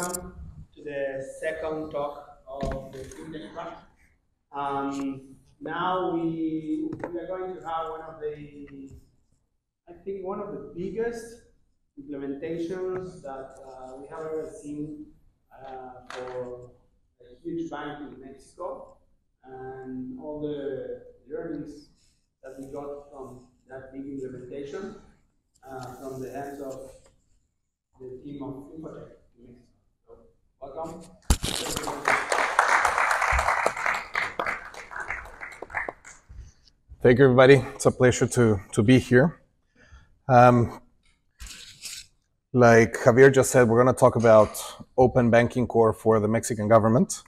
welcome to the second talk of the FinTech track. Um, now we, we are going to have one of the, I think one of the biggest implementations that uh, we have ever seen uh, for a huge bank in Mexico and all the learnings that we got from that big implementation uh, from the hands of the team of INFOTEC welcome. Thank you, everybody. It's a pleasure to, to be here. Um, like Javier just said, we're going to talk about open banking core for the Mexican government.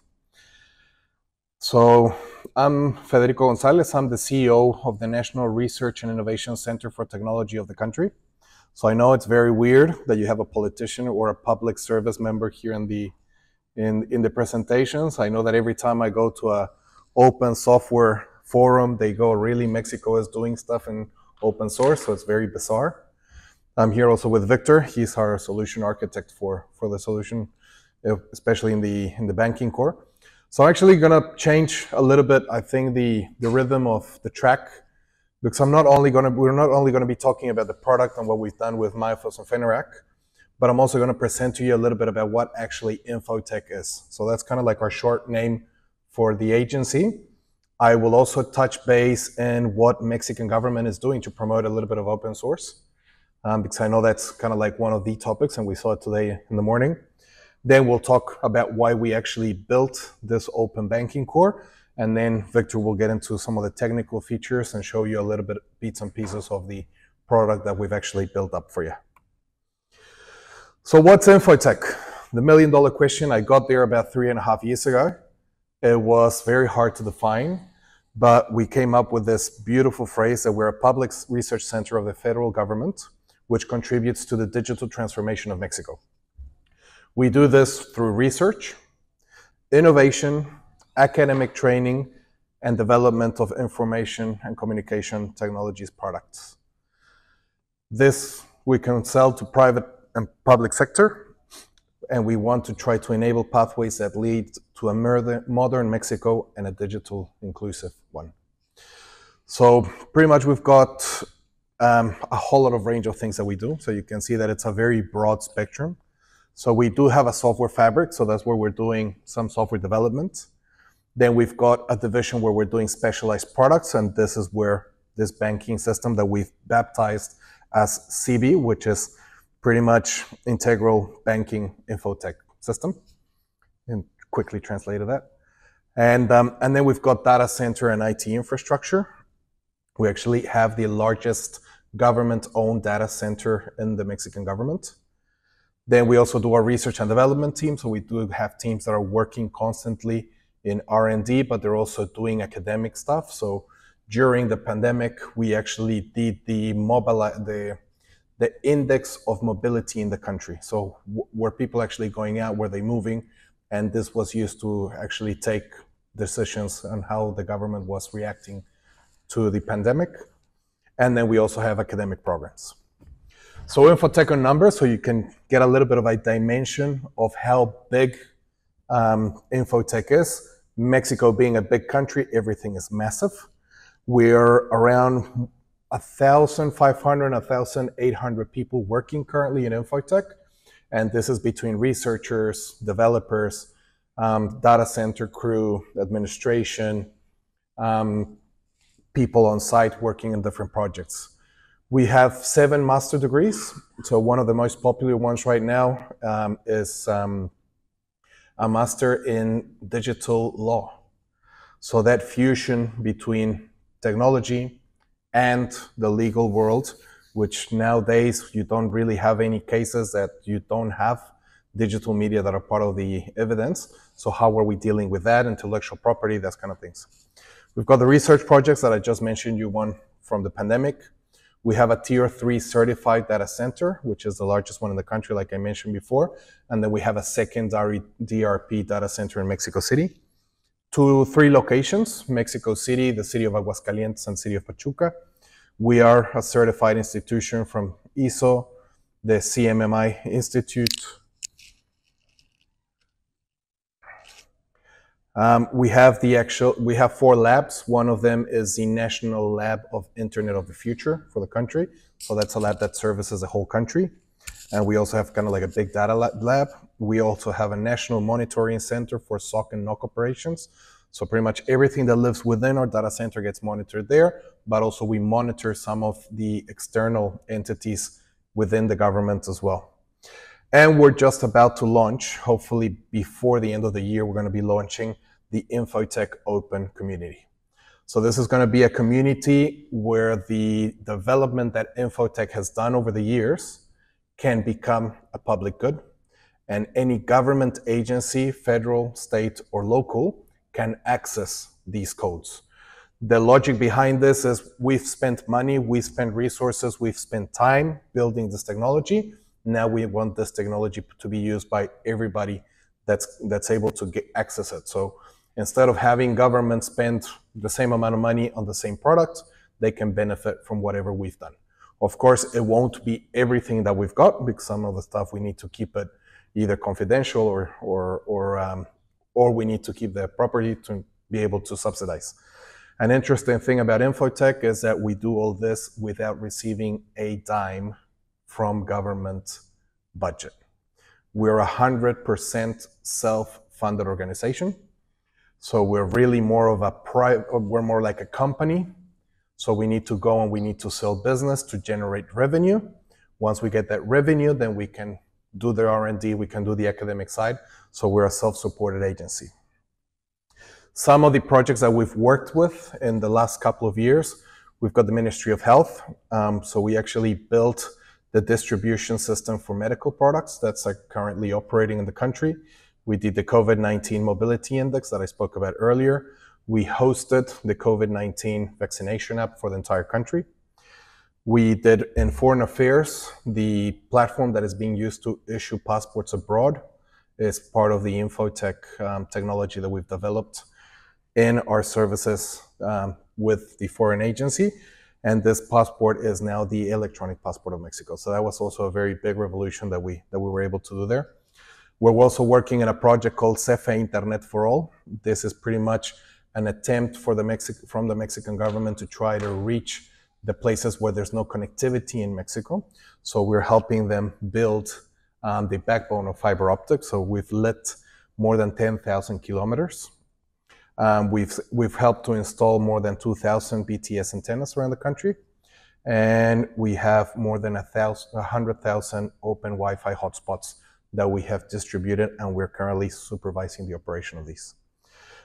So I'm Federico Gonzalez. I'm the CEO of the National Research and Innovation Center for Technology of the country. So I know it's very weird that you have a politician or a public service member here in the in in the presentations. I know that every time I go to a open software forum, they go really Mexico is doing stuff in open source, so it's very bizarre. I'm here also with Victor. He's our solution architect for for the solution, eh, especially in the in the banking core. So I'm actually gonna change a little bit. I think the the rhythm of the track because I'm not only going to we're not only going to be talking about the product and what we've done with Mifos and Fineract, but I'm also going to present to you a little bit about what actually INFOTEC is. So that's kind of like our short name for the agency. I will also touch base in what Mexican government is doing to promote a little bit of open source, um, because I know that's kind of like one of the topics, and we saw it today in the morning. Then we'll talk about why we actually built this open banking core and then Victor will get into some of the technical features and show you a little bit bits and pieces of the product that we've actually built up for you. So what's INFOTEC? The million dollar question, I got there about three and a half years ago. It was very hard to define, but we came up with this beautiful phrase that we're a public research center of the federal government, which contributes to the digital transformation of Mexico. We do this through research, innovation, academic training, and development of information and communication technologies products. This we can sell to private and public sector, and we want to try to enable pathways that lead to a modern Mexico and a digital inclusive one. So pretty much we've got um, a whole lot of range of things that we do. So you can see that it's a very broad spectrum. So we do have a software fabric, so that's where we're doing some software development. Then we've got a division where we're doing specialized products, and this is where this banking system that we've baptized as CB, which is pretty much integral banking INFOTEC system, and quickly translated that. And, um, and then we've got data center and IT infrastructure. We actually have the largest government-owned data center in the Mexican government. Then we also do our research and development team. So we do have teams that are working constantly in R&D, but they're also doing academic stuff. So during the pandemic, we actually did the mobile the the index of mobility in the country. So were people actually going out? Were they moving? And this was used to actually take decisions on how the government was reacting to the pandemic. And then we also have academic programs. So INFOTEC on numbers, so you can get a little bit of a dimension of how big um, INFOTEC is. Mexico being a big country, everything is massive. We're around 1,500, 1,800 people working currently in INFOTEC. And this is between researchers, developers, um, data center crew, administration, um, people on site working in different projects. We have seven master degrees. So one of the most popular ones right now um, is um, a master in digital law. So that fusion between technology and the legal world, which nowadays you don't really have any cases that you don't have digital media that are part of the evidence. So how are we dealing with that, intellectual property, that kind of things. We've got the research projects that I just mentioned you one from the pandemic. We have a tier three certified data center, which is the largest one in the country, like I mentioned before. And then we have a secondary DRP data center in Mexico City to three locations, Mexico City, the city of Aguascalientes, and city of Pachuca. We are a certified institution from ISO, the CMMI Institute. Um, we have the actual, we have four labs. One of them is the National Lab of Internet of the Future for the country. So that's a lab that services the whole country. And we also have kind of like a big data lab. We also have a national monitoring center for SOC and NOC operations. So pretty much everything that lives within our data center gets monitored there, but also we monitor some of the external entities within the government as well. And we're just about to launch, hopefully before the end of the year, we're going to be launching the INFOTEC Open Community. So this is going to be a community where the development that INFOTEC has done over the years can become a public good. And any government agency, federal, state, or local, can access these codes. The logic behind this is we've spent money, we've spent resources, we've spent time building this technology. Now we want this technology to be used by everybody that's that's able to get access it. So instead of having government spend the same amount of money on the same product, they can benefit from whatever we've done. Of course, it won't be everything that we've got because some of the stuff we need to keep it either confidential or or or um, or we need to keep the property to be able to subsidize. An interesting thing about INFOTEC is that we do all this without receiving a dime from government budget. We're a hundred percent self-funded organization. So we're really more of a private, we're more like a company. So we need to go and we need to sell business to generate revenue. Once we get that revenue, then we can do the R&D, we can do the academic side. So we're a self-supported agency. Some of the projects that we've worked with in the last couple of years, we've got the Ministry of Health. Um, so we actually built the distribution system for medical products that's uh, currently operating in the country. We did the COVID-19 mobility index that I spoke about earlier. We hosted the COVID-19 vaccination app for the entire country. We did in foreign affairs, the platform that is being used to issue passports abroad is part of the INFOTEC um, technology that we've developed in our services um, with the foreign agency. And this passport is now the electronic passport of Mexico. So that was also a very big revolution that we that we were able to do there. We're also working in a project called CFE Internet for All. This is pretty much an attempt for the Mexic- from the Mexican government to try to reach the places where there's no connectivity in Mexico. So we're helping them build um, the backbone of fiber optics. So we've lit more than 10,000 kilometers. Um, we've, we've helped to install more than 2,000 BTS antennas around the country. And we have more than a 100,000 open Wi-Fi hotspots that we have distributed and we're currently supervising the operation of these.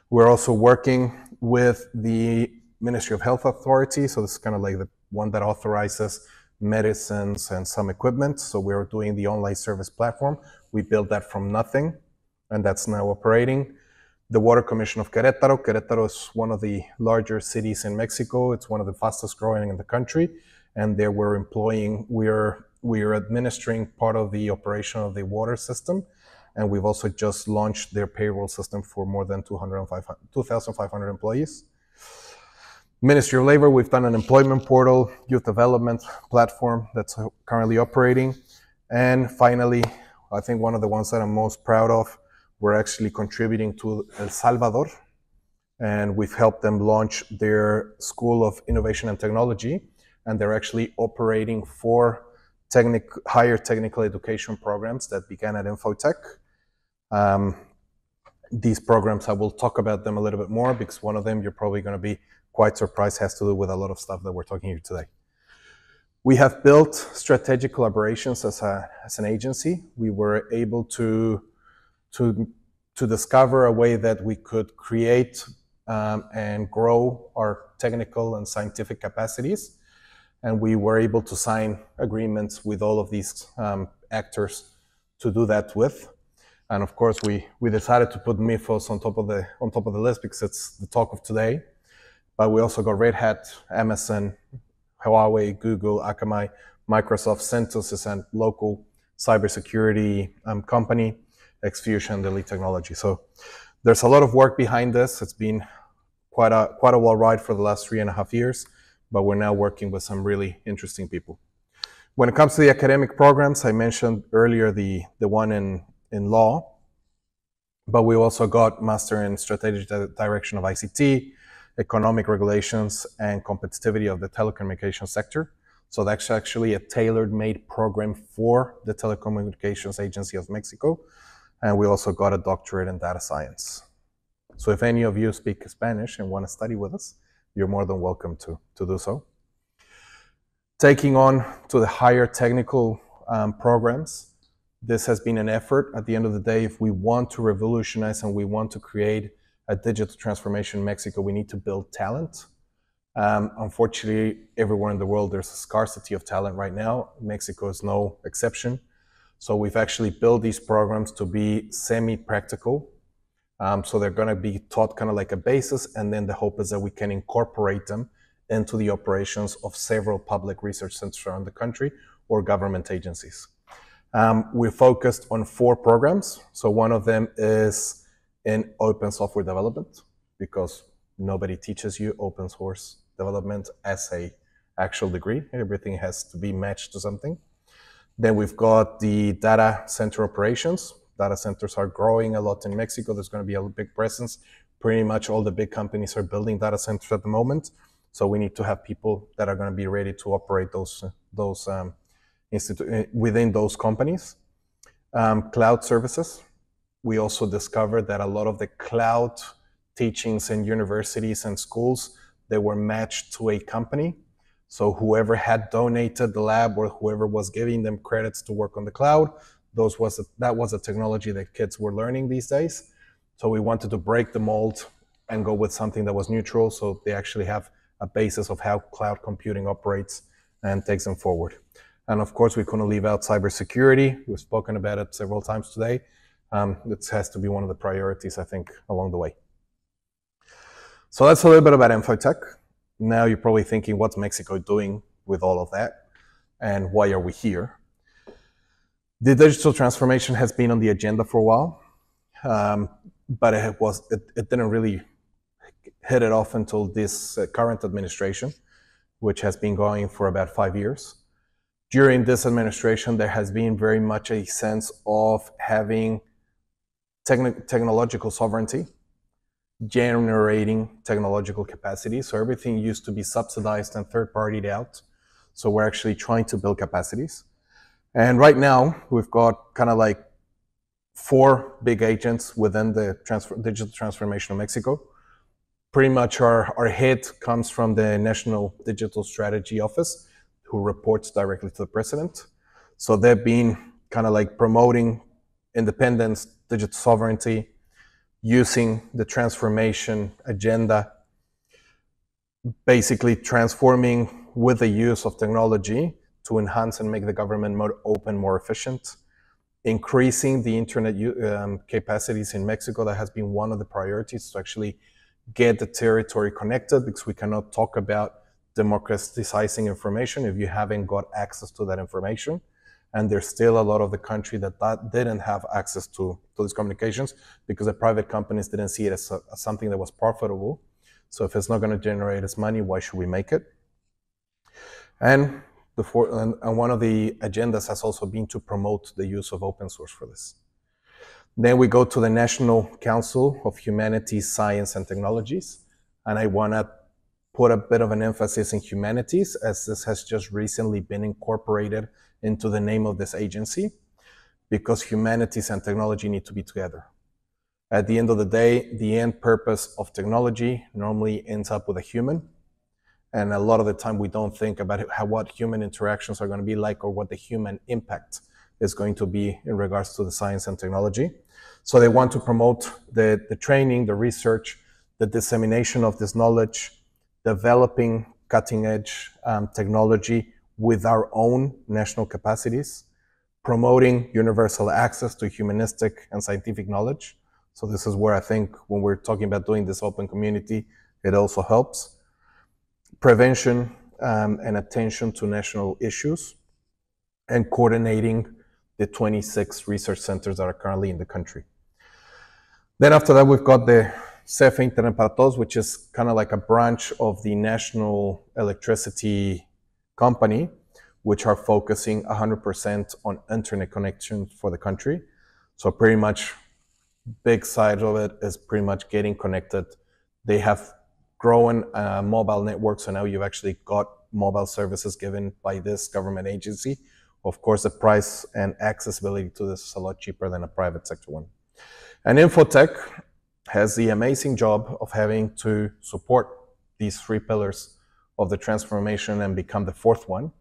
We're also working with the Ministry of Health Authority. So this is kind of like the one that authorizes medicines and some equipment. So we're doing the online service platform. We built that from nothing and that's now operating. The Water Commission of Querétaro. Querétaro is one of the larger cities in Mexico. It's one of the fastest growing in the country. And there we're employing, we're, we're administering part of the operation of the water system. And we've also just launched their payroll system for more than 2,500 employees. Ministry of Labor, we've done an employment portal, youth development platform that's currently operating. And finally, I think one of the ones that I'm most proud of, we're actually contributing to El Salvador. And we've helped them launch their School of Innovation and Technology. And they're actually operating four technic, higher technical education programs that began at INFOTEC. Um, these programs, I will talk about them a little bit more because one of them you're probably going to be quite surprised has to do with a lot of stuff that we're talking here today. We have built strategic collaborations as, a, as an agency. We were able to, to, to discover a way that we could create um, and grow our technical and scientific capacities. And we were able to sign agreements with all of these um, actors to do that with. And of course, we, we decided to put Mifos on top of the on top of the list because it's the talk of today. But we also got Red Hat, Amazon, Huawei, Google, Akamai, Microsoft, CentOS is a local cybersecurity um, company, Xfusion, the lead technology. So there's a lot of work behind this. It's been quite a quite a wild ride for the last three and a half years, but we're now working with some really interesting people. When it comes to the academic programs, I mentioned earlier the the one in in law. but we also got master in strategic direction of ICT, economic regulations, and competitivity of the telecommunications sector. So that's actually a tailor-made program for the Telecommunications Agency of Mexico. And we also got a doctorate in data science. So if any of you speak Spanish and want to study with us, you're more than welcome to, to do so. Taking on to the higher technical um, programs, this has been an effort. At the end of the day, if we want to revolutionize and we want to create a digital transformation in Mexico, we need to build talent. Um, unfortunately, everywhere in the world, there's a scarcity of talent right now. Mexico is no exception. So we've actually built these programs to be semi-practical. Um, so they're going to be taught kind of like a basis, and then the hope is that we can incorporate them into the operations of several public research centers around the country or government agencies. Um, we're focused on four programs. So one of them is in open software development because nobody teaches you open source development as a actual degree. Everything has to be matched to something. Then we've got the data center operations. Data centers are growing a lot in Mexico. There's going to be a big presence. Pretty much all the big companies are building data centers at the moment. So we need to have people that are going to be ready to operate those those um, within those companies. Um, cloud services. We also discovered that a lot of the cloud teachings in universities and schools they were matched to a company. So whoever had donated the lab or whoever was giving them credits to work on the cloud, those was a, that was a technology that kids were learning these days. So we wanted to break the mold and go with something that was neutral, so they actually have a basis of how cloud computing operates and takes them forward. And of course, we couldn't leave out cybersecurity. We've spoken about it several times today. Um, has to be one of the priorities, I think, along the way. So that's a little bit about INFOTEC. Now you're probably thinking, what's Mexico doing with all of that? And why are we here? The digital transformation has been on the agenda for a while, um, but it was it, it, didn't really hit it off until this uh, current administration, which has been going for about five years. During this administration, there has been very much a sense of having techn- technological sovereignty generating technological capacity. So everything used to be subsidized and third partied out. So we're actually trying to build capacities. And right now we've got kind of like four big agents within the transfer, digital transformation of Mexico. Pretty much our, our head comes from the National Digital Strategy Office, who reports directly to the president. So they've been kind of like promoting independence, digital sovereignty, using the transformation agenda, basically transforming with the use of technology to enhance and make the government more open, more efficient, increasing the internet um, capacities in Mexico. That has been one of the priorities to actually get the territory connected because we cannot talk about democratizing information if you haven't got access to that information and there's still a lot of the country that, that didn't have access to, to these communications because the private companies didn't see it as, a, as something that was profitable. So if it's not going to generate us money, why should we make it? And, the for, and, and one of the agendas has also been to promote the use of open source for this. Then we go to the National Council of Humanities, Science, and Technologies. And I want to put a bit of an emphasis in humanities as this has just recently been incorporated into the name of this agency because humanities and technology need to be together. At the end of the day, the end purpose of technology normally ends up with a human. And a lot of the time we don't think about how, what human interactions are going to be like or what the human impact is going to be in regards to the science and technology. So they want to promote the, the training, the research, the dissemination of this knowledge, developing cutting edge um, technology with our own national capacities, promoting universal access to humanistic and scientific knowledge. So this is where I think when we're talking about doing this open community, it also helps. Prevention um, and attention to national issues and coordinating the 26 research centers that are currently in the country. Then after that, we've got the Todos, which is kind of like a branch of the National Electricity company, which are focusing 100% on internet connections for the country. So pretty much big side of it is pretty much getting connected. They have grown uh, mobile network, so now you've actually got mobile services given by this government agency. Of course, the price and accessibility to this is a lot cheaper than a private sector one. And INFOTEC has the amazing job of having to support these three pillars of the transformation and become the fourth one,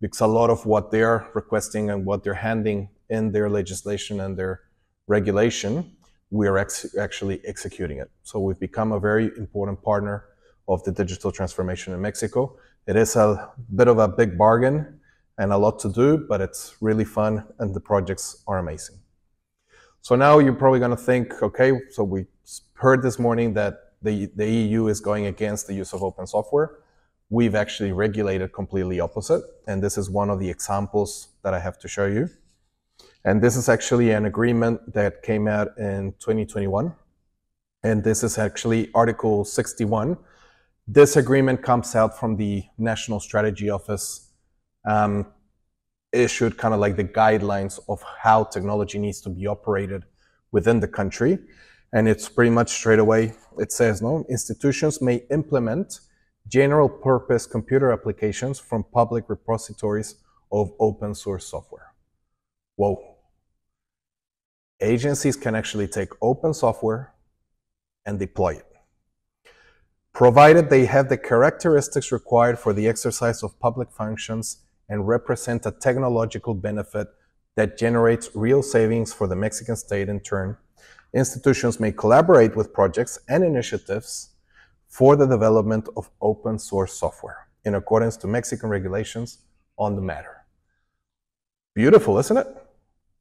because a lot of what they're requesting and what they're handing in their legislation and their regulation, we are ex actually executing it. So we've become a very important partner of the digital transformation in Mexico. It is a bit of a big bargain and a lot to do, but it's really fun and the projects are amazing. So now you're probably going to think, okay, so we heard this morning that the, the EU is going against the use of open software. We've actually regulated completely opposite. And this is one of the examples that I have to show you. And this is actually an agreement that came out in 2021. And this is actually Article 61. This agreement comes out from the National Strategy Office, um, issued kind of like the guidelines of how technology needs to be operated within the country. And it's pretty much straight away, it says, no, institutions may implement general purpose computer applications from public repositories of open source software. Whoa agencies can actually take open software and deploy it. Provided they have the characteristics required for the exercise of public functions and represent a technological benefit that generates real savings for the Mexican state in turn, institutions may collaborate with projects and initiatives for the development of open source software in accordance to Mexican regulations on the matter. Beautiful, isn't it?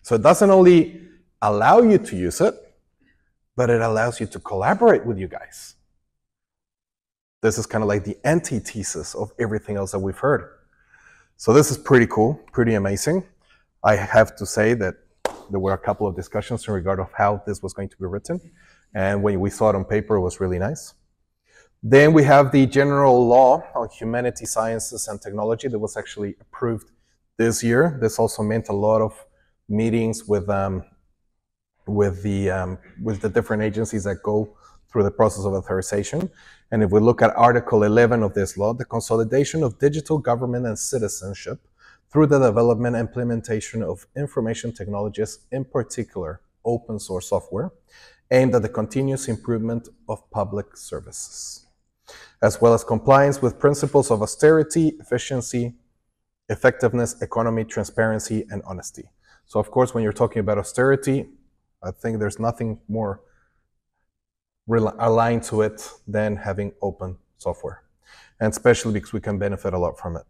So it doesn't only allow you to use it, but it allows you to collaborate with you guys. This is kind of like the antithesis of everything else that we've heard. So this is pretty cool, pretty amazing. I have to say that there were a couple of discussions in regard of how this was going to be written. And when we saw it on paper, it was really nice. Then we have the general law on humanity, sciences, and technology that was actually approved this year. This also meant a lot of meetings with um, with the um, with the different agencies that go through the process of authorization. And if we look at Article 11 of this law, the consolidation of digital government and citizenship through the development and implementation of information technologies, in particular open source software, aimed at the continuous improvement of public services, as well as compliance with principles of austerity, efficiency, effectiveness, economy, transparency, and honesty. So of course, when you're talking about austerity, I think there's nothing more aligned to it than having open software, and especially because we can benefit a lot from it.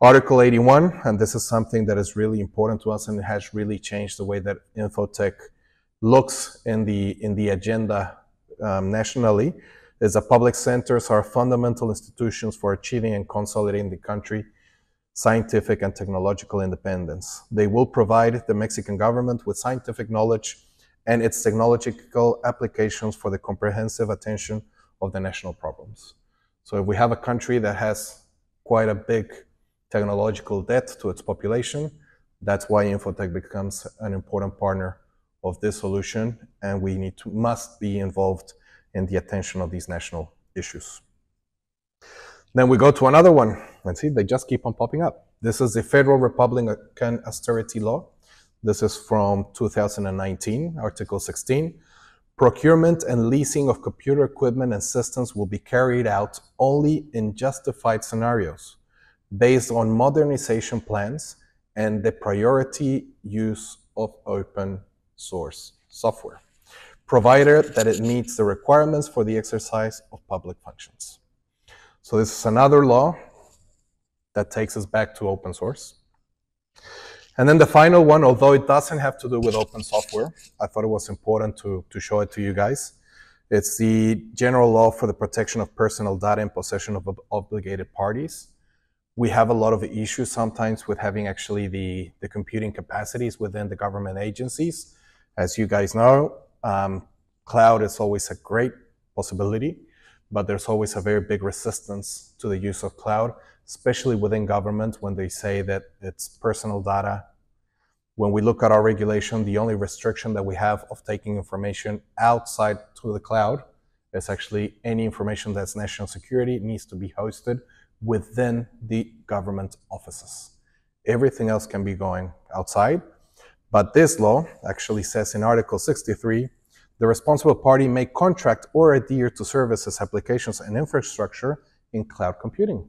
Article 81, and this is something that is really important to us and has really changed the way that INFOTEC looks in the, in the agenda um, nationally, is that public centers are fundamental institutions for achieving and consolidating the country scientific and technological independence. They will provide the Mexican government with scientific knowledge and its technological applications for the comprehensive attention of the national problems. So if we have a country that has quite a big technological debt to its population, that's why INFOTEC becomes an important partner of this solution, and we need to must be involved in the attention of these national issues. Then we go to another one. Let's see, they just keep on popping up. This is the Federal Republican Austerity Law. This is from 2019, Article 16. Procurement and leasing of computer equipment and systems will be carried out only in justified scenarios based on modernization plans and the priority use of open source software, provided that it meets the requirements for the exercise of public functions. So this is another law that takes us back to open source. And then the final one, although it doesn't have to do with open software, I thought it was important to, to show it to you guys. It's the general law for the protection of personal data in possession of obligated parties. We have a lot of issues sometimes with having actually the, the computing capacities within the government agencies. As you guys know, um, cloud is always a great possibility but there's always a very big resistance to the use of cloud, especially within government when they say that it's personal data When we look at our regulation, the only restriction that we have of taking information outside to the cloud is actually any information that's national security needs to be hosted within the government offices. Everything else can be going outside. But this law actually says in Article 63 the responsible party may contract or adhere to services, applications, and infrastructure in cloud computing.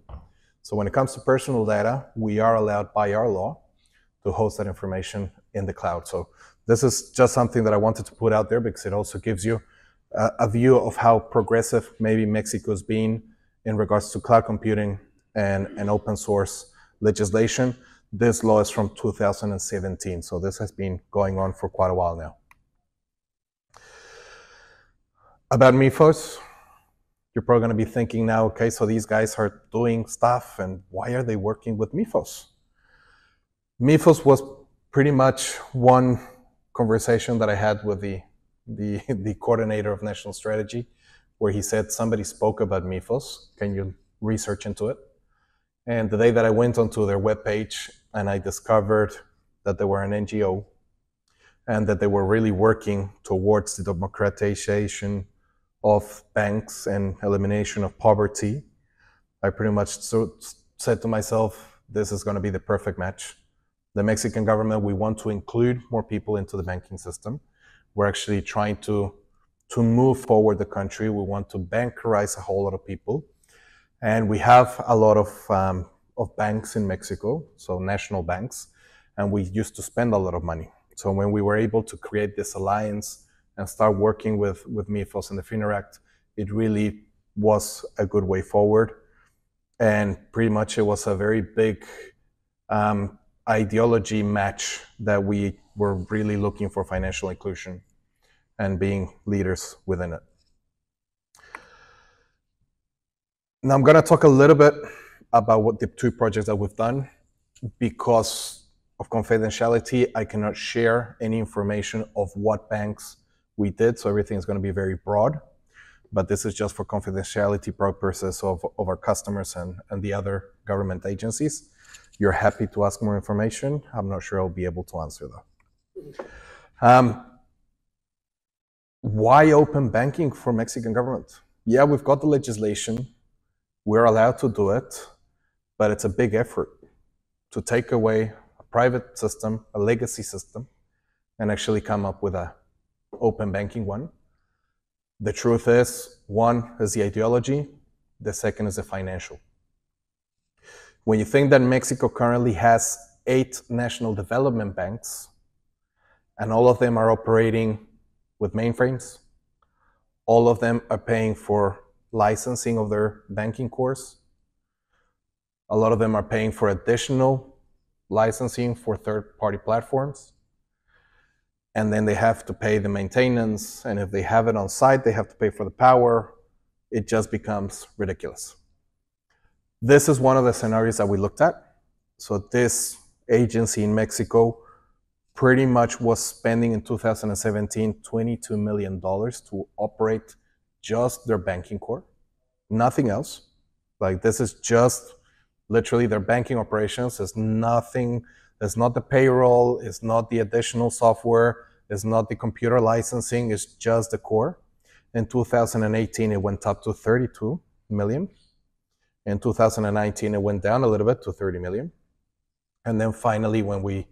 So when it comes to personal data, we are allowed by our law to host that information in the cloud. So this is just something that I wanted to put out there because it also gives you a, a view of how progressive maybe Mexico's been in regards to cloud computing and, and open source legislation. This law is from 2017, so this has been going on for quite a while now. About MIFOS, you're probably going to be thinking now, okay, so these guys are doing stuff, and why are they working with MIFOS? MIFOS was pretty much one conversation that I had with the, the, the coordinator of national strategy, where he said somebody spoke about MIFOS. Can you research into it? And the day that I went onto their webpage and I discovered that they were an NGO and that they were really working towards the democratization of banks and elimination of poverty, I pretty much so said to myself, this is going to be the perfect match. The Mexican government, we want to include more people into the banking system. We're actually trying to, to move forward the country. We want to bankerize a whole lot of people. And we have a lot of, um, of banks in Mexico, so national banks, and we used to spend a lot of money. So when we were able to create this alliance and start working with, with MIFOS and the FINERACT, it really was a good way forward. And pretty much it was a very big um, ideology match that we were really looking for financial inclusion and being leaders within it. Now I'm going to talk a little bit about what the two projects that we've done because of confidentiality, I cannot share any information of what banks we did, so everything is going to be very broad. But this is just for confidentiality purposes of, of our customers and, and the other government agencies. You're happy to ask more information. I'm not sure I'll be able to answer though. Um, why open banking for Mexican government? Yeah, we've got the legislation. We're allowed to do it, but it's a big effort to take away a private system, a legacy system, and actually come up with a open banking one. The truth is, one is the ideology, the second is the financial. When you think that Mexico currently has eight national development banks, and all of them are operating with mainframes, all of them are paying for licensing of their banking cores. A lot of them are paying for additional licensing for third party platforms and then they have to pay the maintenance. And if they have it on site, they have to pay for the power. It just becomes ridiculous. This is one of the scenarios that we looked at. So this agency in Mexico pretty much was spending in 2017 $22 million to operate just their banking core, nothing else. Like this is just literally their banking operations. It's nothing it's not the payroll, it's not the additional software, it's not the computer licensing, it's just the core. In 2018, it went up to 32 million. In 2019, it went down a little bit to 30 million. And then finally, when we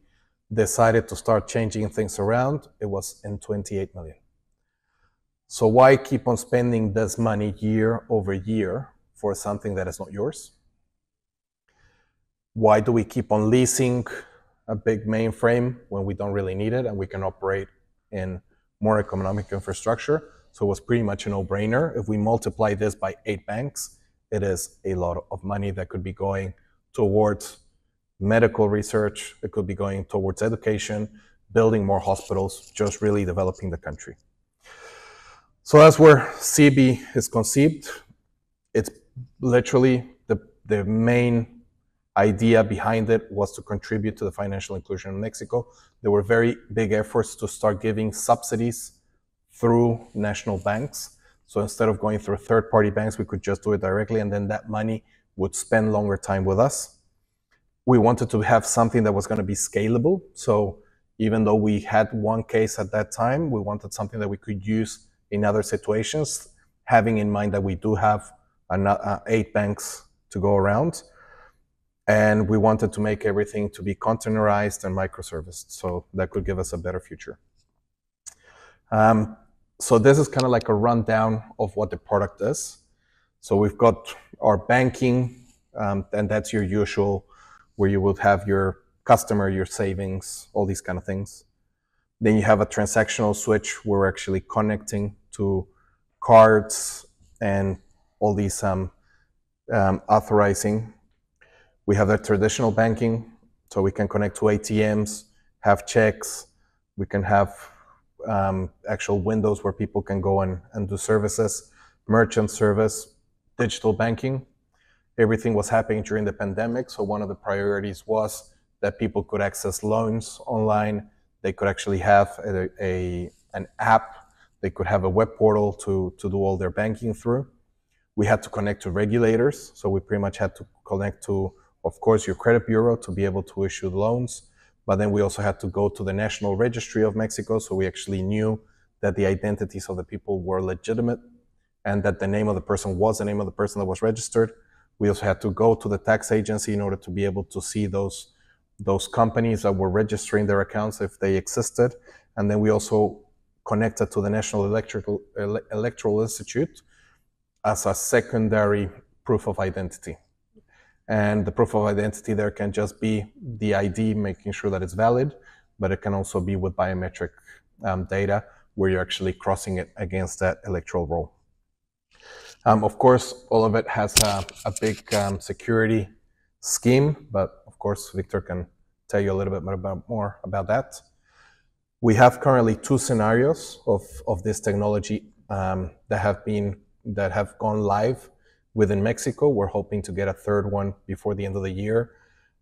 decided to start changing things around, it was in 28 million. So why keep on spending this money year over year for something that is not yours? Why do we keep on leasing a big mainframe when we don't really need it and we can operate in more economic infrastructure. So it was pretty much a no-brainer. If we multiply this by eight banks, it is a lot of money that could be going towards medical research. It could be going towards education, building more hospitals, just really developing the country. So that's where CB is conceived. It's literally the, the main idea behind it was to contribute to the financial inclusion in Mexico. There were very big efforts to start giving subsidies through national banks. So instead of going through third party banks, we could just do it directly and then that money would spend longer time with us. We wanted to have something that was going to be scalable. So Even though we had one case at that time, we wanted something that we could use in other situations, having in mind that we do have uh, eight banks to go around. And we wanted to make everything to be containerized and microserviced. So that could give us a better future. Um, so this is kind of like a rundown of what the product is. So we've got our banking, um, and that's your usual, where you would have your customer, your savings, all these kind of things. Then you have a transactional switch where we're actually connecting to cards and all these um, um, authorizing. We have the traditional banking, so we can connect to ATMs, have checks, we can have um, actual windows where people can go and, and do services, merchant service, digital banking. Everything was happening during the pandemic, so one of the priorities was that people could access loans online. They could actually have a, a an app. They could have a web portal to, to do all their banking through. We had to connect to regulators, so we pretty much had to connect to, of course, your credit bureau to be able to issue loans but then we also had to go to the National Registry of Mexico, so we actually knew that the identities of the people were legitimate and that the name of the person was the name of the person that was registered. We also had to go to the tax agency in order to be able to see those those companies that were registering their accounts if they existed. And then we also connected to the National Electrical, Electoral Institute as a secondary proof of identity. And the proof of identity there can just be the ID, making sure that it's valid, but it can also be with biometric um, data where you're actually crossing it against that electoral roll. Um, of course, all of it has a, a big um, security scheme, but of course, Victor can tell you a little bit more about, more about that. We have currently two scenarios of, of this technology um, that have been that have gone live within Mexico. We're hoping to get a third one before the end of the year,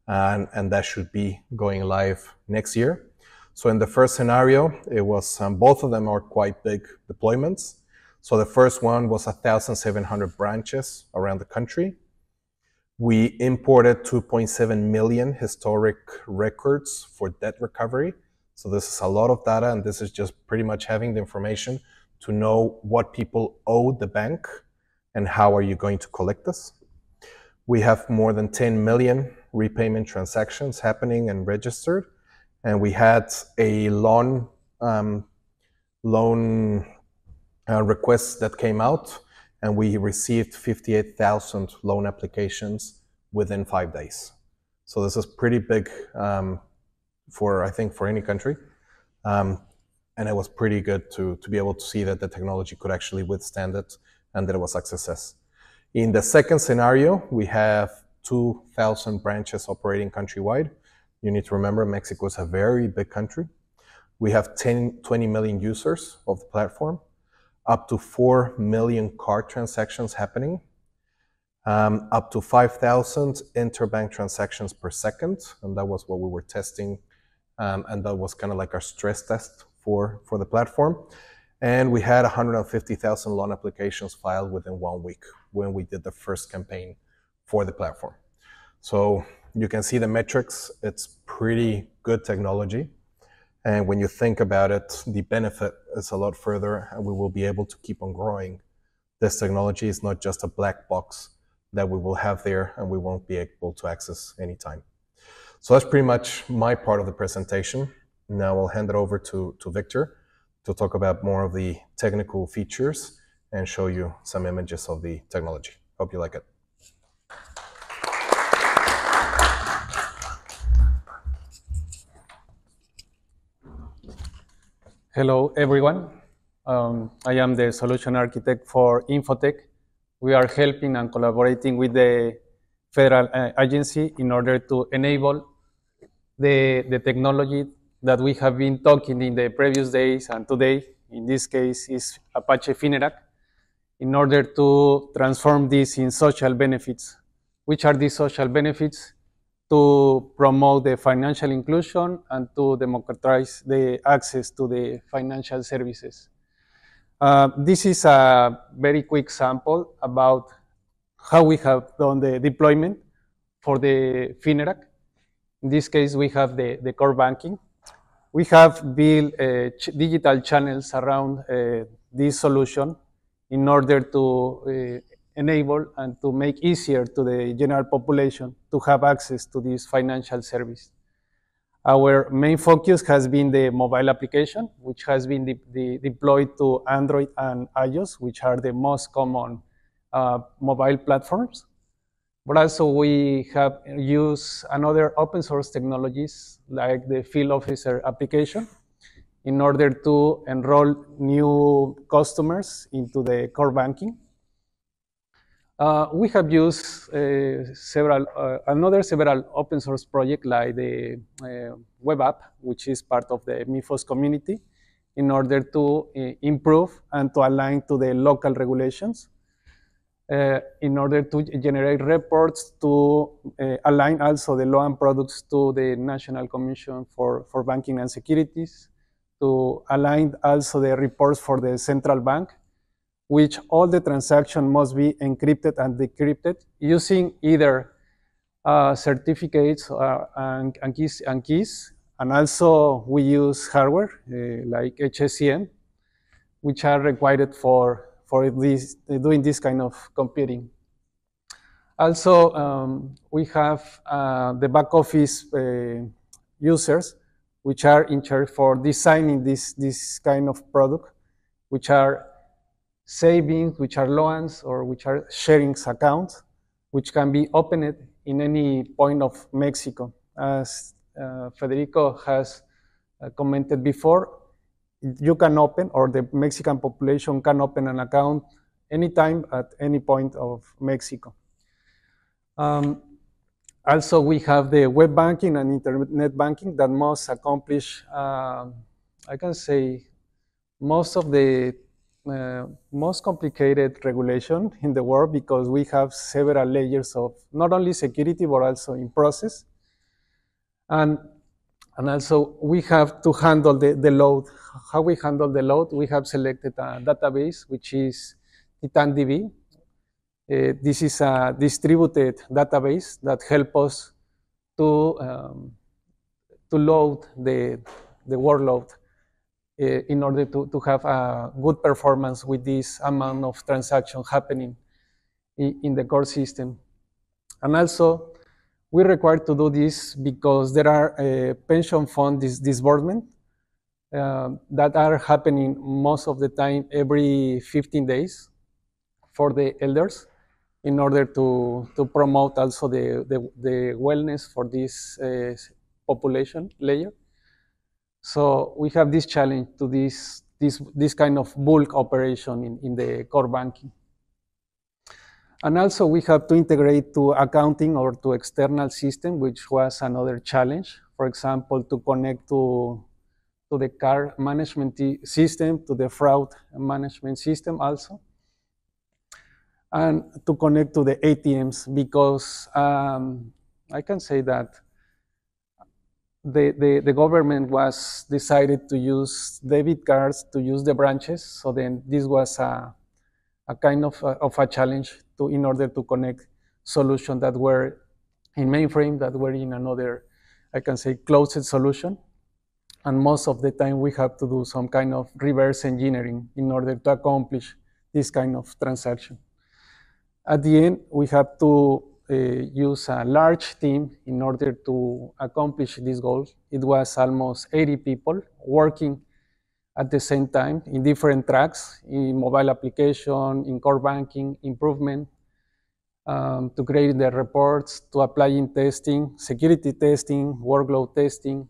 and, and that should be going live next year. So in the first scenario, it was um, both of them are quite big deployments. So the first one was 1,700 branches around the country. We imported 2.7 million historic records for debt recovery. So this is a lot of data, and this is just pretty much having the information to know what people owe the bank and how are you going to collect this? We have more than 10 million repayment transactions happening and registered, and we had a loan um, loan uh, requests that came out, and we received 58,000 loan applications within five days. So this is pretty big um, for I think for any country, um, and it was pretty good to to be able to see that the technology could actually withstand it and that was a success. In the second scenario, we have 2,000 branches operating countrywide. You need to remember Mexico is a very big country. We have 10, 20 million users of the platform, up to 4 million card transactions happening, um, up to 5,000 interbank transactions per second. And that was what we were testing. Um, and that was kind of like our stress test for, for the platform. And we had 150,000 loan applications filed within one week when we did the first campaign for the platform. So you can see the metrics, it's pretty good technology. And when you think about it, the benefit is a lot further, and we will be able to keep on growing. This technology is not just a black box that we will have there and we won't be able to access anytime. So that's pretty much my part of the presentation. Now I'll hand it over to, to Victor to talk about more of the technical features and show you some images of the technology. Hope you like it. Hello, everyone. Um, I am the solution architect for INFOTEC. We are helping and collaborating with the federal uh, agency in order to enable the, the technology that we have been talking in the previous days and today, in this case, is Apache Fineract, in order to transform this in social benefits. Which are these social benefits? To promote the financial inclusion and to democratize the access to the financial services. Uh, this is a very quick sample about how we have done the deployment for the Fineract. In this case, we have the, the core banking we have built uh, ch digital channels around uh, this solution in order to uh, enable and to make easier to the general population to have access to this financial service. Our main focus has been the mobile application, which has been de de deployed to Android and iOS, which are the most common uh, mobile platforms. But also we have used another open source technologies like the field officer application in order to enroll new customers into the core banking. Uh, we have used uh, several, uh, another several open source projects like the uh, web app, which is part of the MIFOS community, in order to uh, improve and to align to the local regulations, uh, in order to generate reports to align also the loan products to the National Commission for, for Banking and Securities, to align also the reports for the central bank, which all the transaction must be encrypted and decrypted using either uh, certificates uh, and, and, keys, and keys. And also we use hardware uh, like HSCM, which are required for, for this, doing this kind of computing. Also, um, we have uh, the back office uh, users, which are in charge for designing this, this kind of product, which are savings, which are loans or which are sharings accounts, which can be opened in any point of Mexico. As uh, Federico has uh, commented before, you can open, or the Mexican population can open an account anytime at any point of Mexico. Um, also, we have the web banking and internet banking that must accomplish, uh, I can say, most of the uh, most complicated regulation in the world because we have several layers of not only security but also in process. And, and also we have to handle the, the load. How we handle the load, we have selected a database which is TitanDB. Uh, this is a distributed database that helps us to, um, to load the, the workload uh, in order to, to have a good performance with this amount of transaction happening in, in the core system. And also, we're required to do this because there are uh, pension fund dis disbursement uh, that are happening most of the time every 15 days for the elders in order to, to promote also the, the, the wellness for this uh, population layer. So we have this challenge to this, this, this kind of bulk operation in, in the core banking. And also we have to integrate to accounting or to external system, which was another challenge. For example, to connect to, to the car management system, to the fraud management system also. And to connect to the ATMs because um, I can say that the, the, the, government was decided to use debit cards to use the branches. So then this was a, a kind of a, of a challenge to in order to connect solutions that were in mainframe that were in another, I can say, closed solution. And most of the time we have to do some kind of reverse engineering in order to accomplish this kind of transaction. At the end, we have to uh, use a large team in order to accomplish this goal. It was almost 80 people working at the same time in different tracks, in mobile application, in core banking, improvement, um, to create the reports, to applying testing, security testing, workload testing.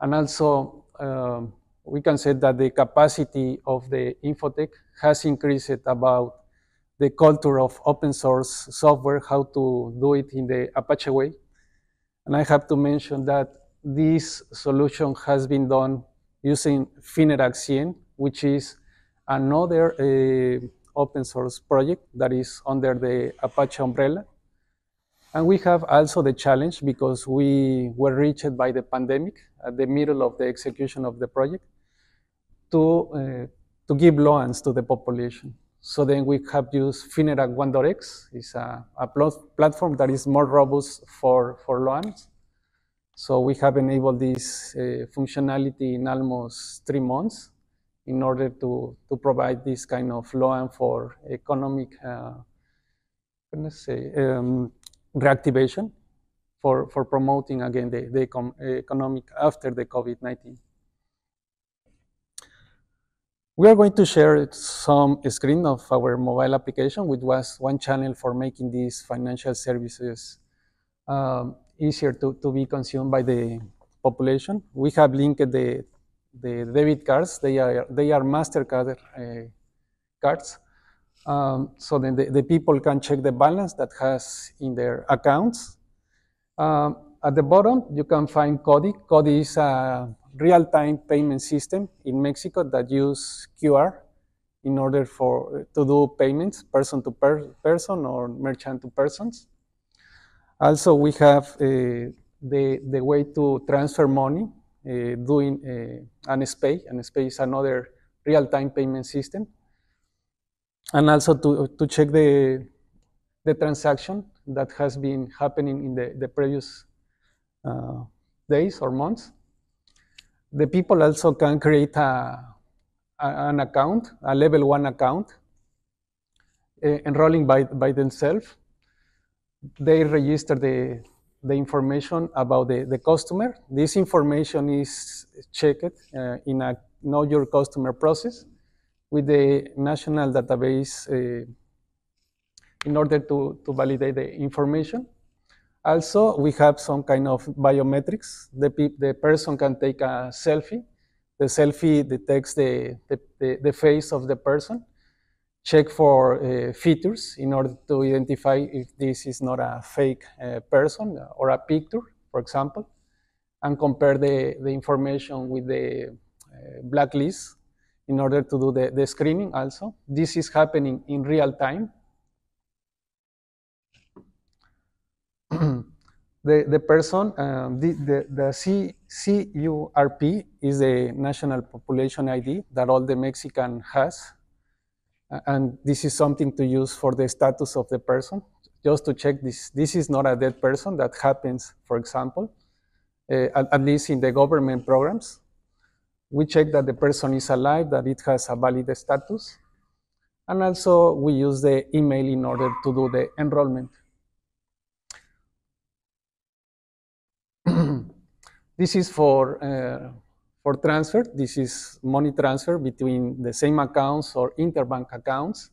And also, um, we can say that the capacity of the INFOTEC has increased about the culture of open source software, how to do it in the Apache way. And I have to mention that this solution has been done using Fineract CN, which is another uh, open source project that is under the Apache umbrella. And we have also the challenge because we were reached by the pandemic at the middle of the execution of the project to, uh, to give loans to the population. So then we have used Fineract 1.x. It's a, a platform that is more robust for, for loans. So we have enabled this uh, functionality in almost three months in order to, to provide this kind of loan for economic, uh, say, um, reactivation for, for promoting again the, the econ economic after the COVID-19. We are going to share some screen of our mobile application, which was one channel for making these financial services um, easier to, to be consumed by the population. We have linked the, the debit cards. They are, they are MasterCard uh, cards. Um, so then the, the, people can check the balance that has in their accounts. Um, at the bottom, you can find CODI. CODI is a real-time payment system in Mexico that use QR in order for to do payments person to per person or merchant to persons. Also, we have uh, the, the way to transfer money uh, doing uh, an SPEI. Is another real-time payment system. And also to, to check the, the transaction that has been happening in the, the previous uh, days or months. The people also can create a, a, an account, a level one account, uh, enrolling by, by themselves they register the, the information about the, the customer. This information is checked uh, in a know your customer process with the national database uh, in order to, to validate the information. Also, we have some kind of biometrics. The, pe the person can take a selfie. The selfie detects the, the, the, the face of the person check for uh, features in order to identify if this is not a fake uh, person or a picture, for example, and compare the, the information with the uh, blacklist in order to do the, the screening also. This is happening in real time. the, the person, um, the, the, the CURP is the national population ID that all the Mexican has and this is something to use for the status of the person, just to check this. This is not a dead person. That happens, for example, uh, at, at, least in the government programs. We check that the person is alive, that it has a valid status. And also we use the email in order to do the enrollment. this is for uh, for transfer, this is money transfer between the same accounts or interbank accounts.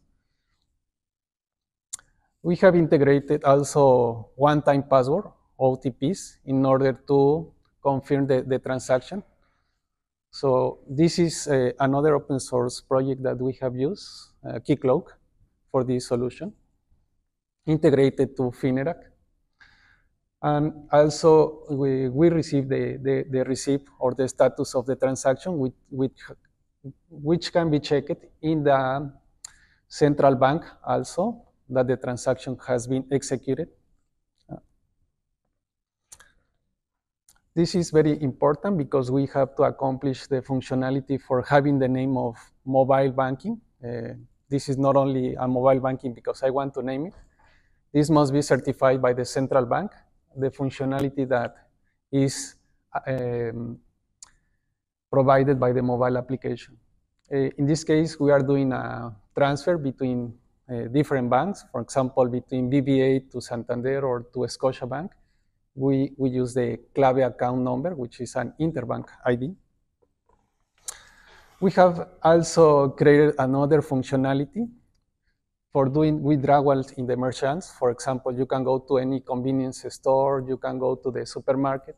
We have integrated also one-time password, OTPs, in order to confirm the, the transaction. So this is uh, another open source project that we have used, uh, Keycloak, for this solution, integrated to Fineract. And also, we, we receive the, the, the, receipt or the status of the transaction, which, which, which can be checked in the central bank also, that the transaction has been executed. This is very important because we have to accomplish the functionality for having the name of mobile banking. Uh, this is not only a mobile banking because I want to name it. This must be certified by the central bank the functionality that is um, provided by the mobile application. Uh, in this case, we are doing a transfer between uh, different banks, for example, between BBVA to Santander or to Scotiabank. We, we use the CLABE account number, which is an interbank ID. We have also created another functionality for doing withdrawals in the merchants. For example, you can go to any convenience store, you can go to the supermarket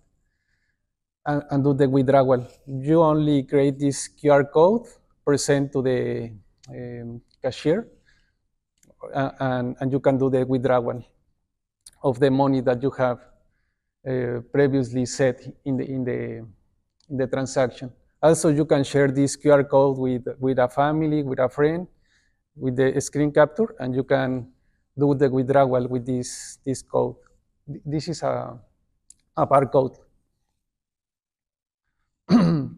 and, and do the withdrawal. You only create this QR code, present to the um, cashier, uh, and, and you can do the withdrawal of the money that you have uh, previously set in the, in, the, in the transaction. Also, you can share this QR code with, with a family, with a friend, with the screen capture and you can do the withdrawal with this, this code. This is a, a barcode.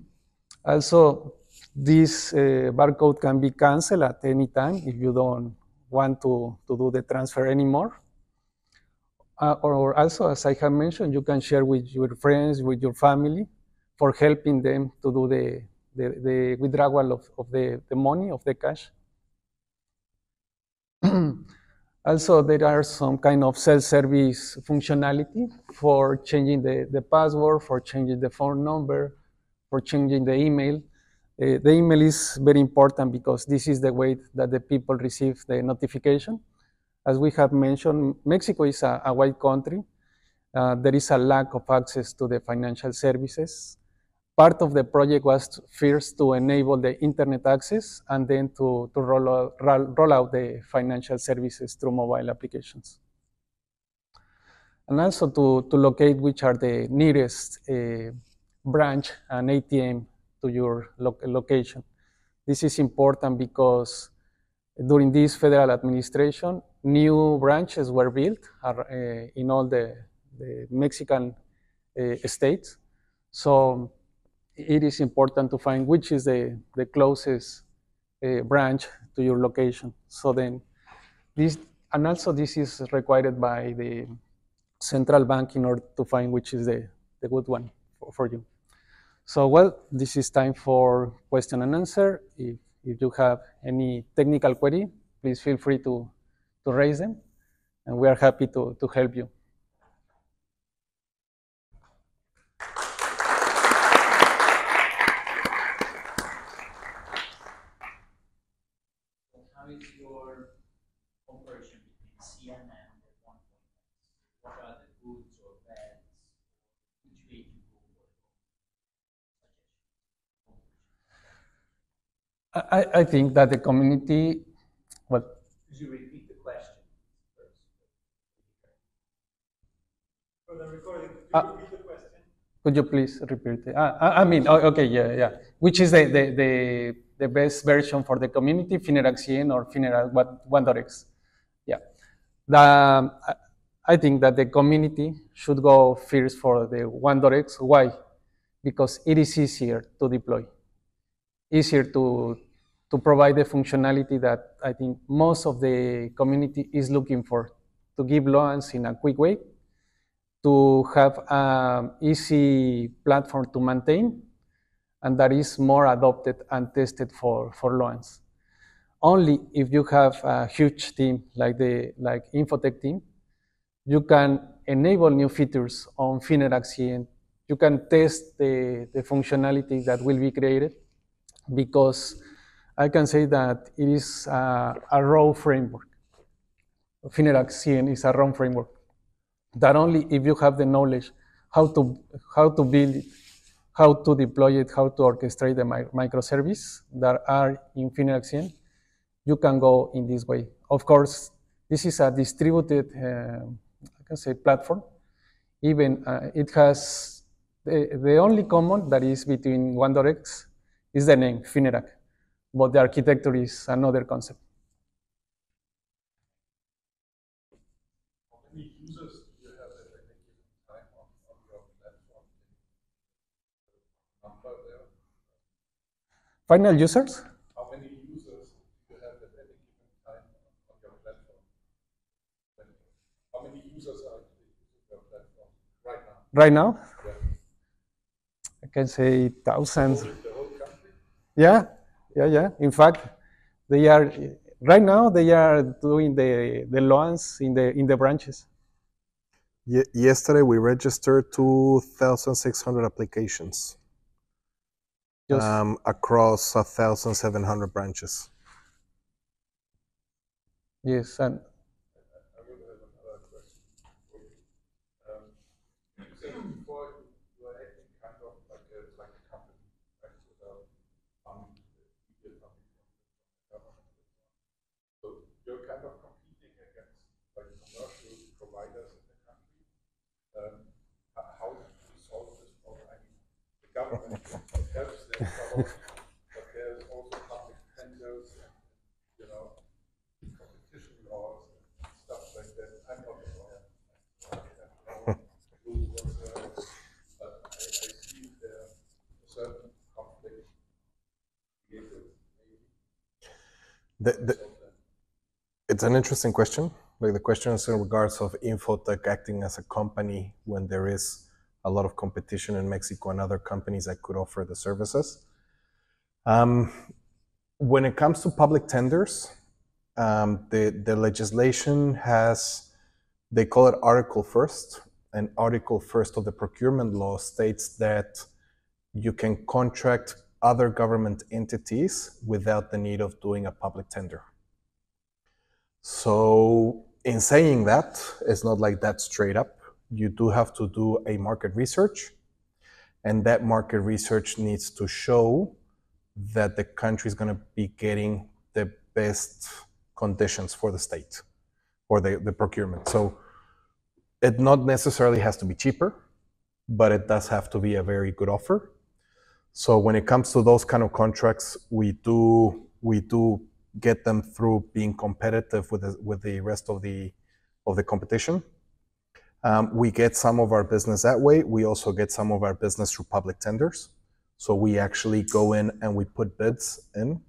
also, this uh, barcode can be canceled at any time if you don't want to, to do the transfer anymore. Uh, or also, as I have mentioned, you can share with your friends, with your family, for helping them to do the, the, the withdrawal of, of the, the money, of the cash. also, there are some kind of self-service functionality for changing the, the password, for changing the phone number, for changing the email. Uh, the email is very important because this is the way that the people receive the notification. As we have mentioned, Mexico is a, a wide country. Uh, there is a lack of access to the financial services. Part of the project was first to enable the internet access and then to, to roll, out, roll out the financial services through mobile applications. And also to, to locate which are the nearest uh, branch and ATM to your lo location. This is important because during this federal administration, new branches were built uh, in all the, the Mexican uh, states. So it is important to find which is the, the closest uh, branch to your location. So then this, and also this is required by the central bank in order to find which is the, the good one for, for you. So well, this is time for question and answer. If, if you have any technical query, please feel free to, to raise them, and we are happy to, to help you. How is your cooperation between CNN and one point? What are the goods or bads? Which way to go for the I, I think that the community, well, Could you repeat the question first? For the recording, could you Uh, repeat the question? could you please repeat it? Uh, I I mean, oh, okay, yeah, yeah. Which is the, the, the, the best version for the community, Fineract CN or Fineract 1.x? Yeah. The, I- I think that the community should go first for the 1.x. Why? Because it is easier to deploy, easier to, to provide the functionality that I think most of the community is looking for, to give loans in a quick way, to have an easy platform to maintain, and that is more adopted and tested for, for loans. Only if you have a huge team like the like INFOTEC team, you can enable new features on Fineract CN. You can test the, the functionality that will be created because I can say that it is a, a raw framework. Fineract CN is a raw framework that only if you have the knowledge how to, how to build it, how to deploy it, how to orchestrate the mi- microservice that are in Fineract CN, you can go in this way. Of course, this is a distributed, uh, I can say, platform. Even uh, it has the, the only common that is between 1.x is the name Fineract, but the architecture is another concept. How many users do you have at any given time on, on your platform? Number there? Final users? How many users do you have at any given time on your platform? How many users are using your platform right now? Right now, Yeah. I can say thousands. The whole country? Yeah, yeah, yeah. In fact, they are right now they are doing the the loans in the in the branches. Ye- yesterday, we registered 2,600 applications um, across 1,700 branches. yes, and I would have another question for you. Um, you said before you you are acting kind of like a, like a company, right? Without funding, immediate funding from the government. and so on. So you're kind of competing against like commercial providers in the country. Um, ho- how do you solve this problem? I mean, the but there's also and, competition laws and stuff like that. I see there certain. The, the, it's an interesting question. Like the question is in regards of INFOTEC acting as a company when there is a lot of competition in Mexico and other companies that could offer the services. Um, when it comes to public tenders, um, the, the legislation has, they call it Article First, and Article First of the procurement law states that you can contract other government entities without the need of doing a public tender. So, in saying that, it's not like that straight up. You do have to do a market research, and that market research needs to show that the country is going to be getting the best conditions for the state or the, the procurement. So it not necessarily has to be cheaper, but it does have to be a very good offer. So when it comes to those kind of contracts, we do we do get them through being competitive with the, with the rest of the of the competition. Um, we get some of our business that way. We also get some of our business through public tenders. So we actually go in and we put bids in.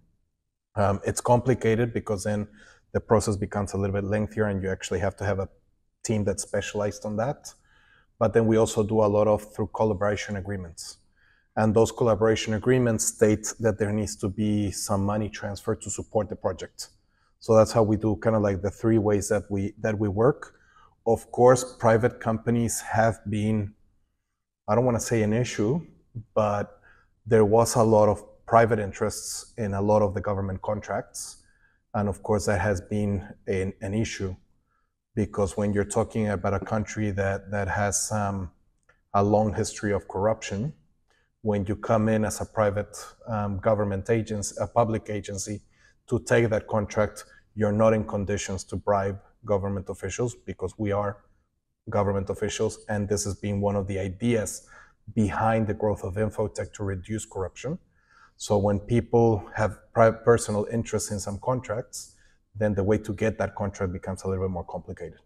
Um, it's complicated because then the process becomes a little bit lengthier and you actually have to have a team that's specialized on that. But then we also do a lot of through collaboration agreements. And those collaboration agreements state that there needs to be some money transferred to support the project. So that's how we do kind of like the three ways that we that we work. Of course, private companies have been, I don't want to say an issue, but there was a lot of private interests in a lot of the government contracts. And of course, that has been an, an issue because when you're talking about a country that, that has um, a long history of corruption, when you come in as a private um, government agency, a public agency, to take that contract, you're not in conditions to bribe government officials because we are government officials. And this has been one of the ideas behind the growth of INFOTEC to reduce corruption. So when people have personal interest in some contracts, then the way to get that contract becomes a little bit more complicated.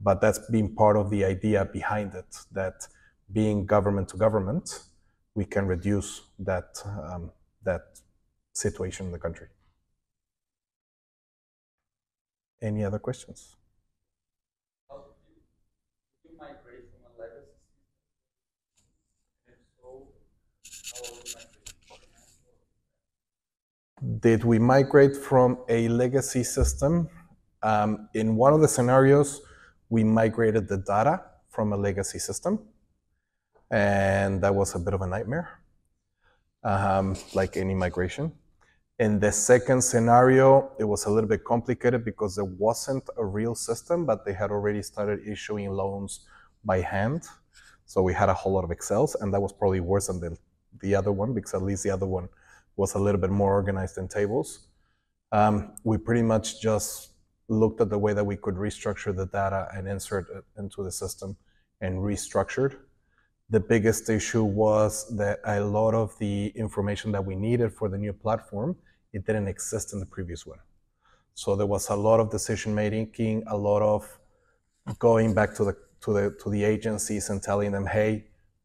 But that's been part of the idea behind it, that being government to government, we can reduce that, um, that situation in the country. Any other questions? Did we migrate from a legacy system? Um, in one of the scenarios, we migrated the data from a legacy system, and that was a bit of a nightmare, um, like any migration. In the second scenario, it was a little bit complicated because there wasn't a real system, but they had already started issuing loans by hand. So we had a whole lot of Excels, and that was probably worse than the, the other one because at least the other one was a little bit more organized in tables. Um, we pretty much just looked at the way that we could restructure the data and insert it into the system and restructured. The biggest issue was that a lot of the information that we needed for the new platform, it didn't exist in the previous one. So there was a lot of decision making, a lot of going back to the to the to the agencies and telling them, hey,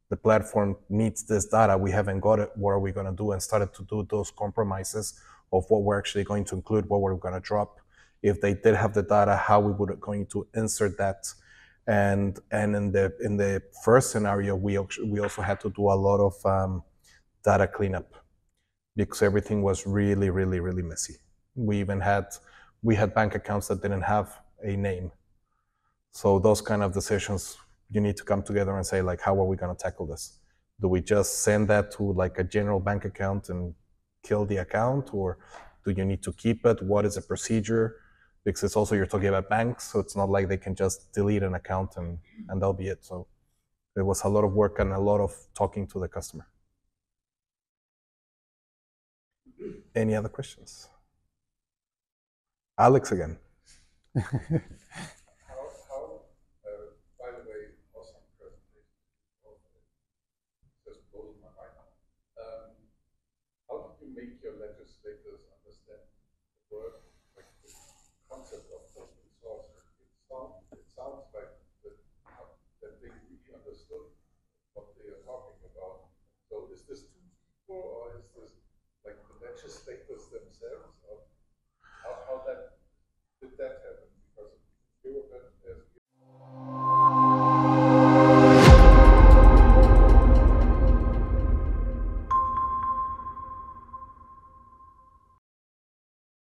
the platform needs this data. We haven't got it. What are we going to do? And started to do those compromises of what we're actually going to include, what we're going to drop. If they did have the data, how we were going to insert that. And and in the in the first scenario, we we also had to do a lot of um, data cleanup because everything was really really really messy. We even had we had bank accounts that didn't have a name. So those kind of decisions you need to come together and say like, how are we going to tackle this? Do we just send that to like a general bank account and kill the account, or do you need to keep it? What is the procedure? Because it's also you're talking about banks, so it's not like they can just delete an account and and that'll be it. So it was a lot of work and a lot of talking to the customer. Any other questions? Alex again.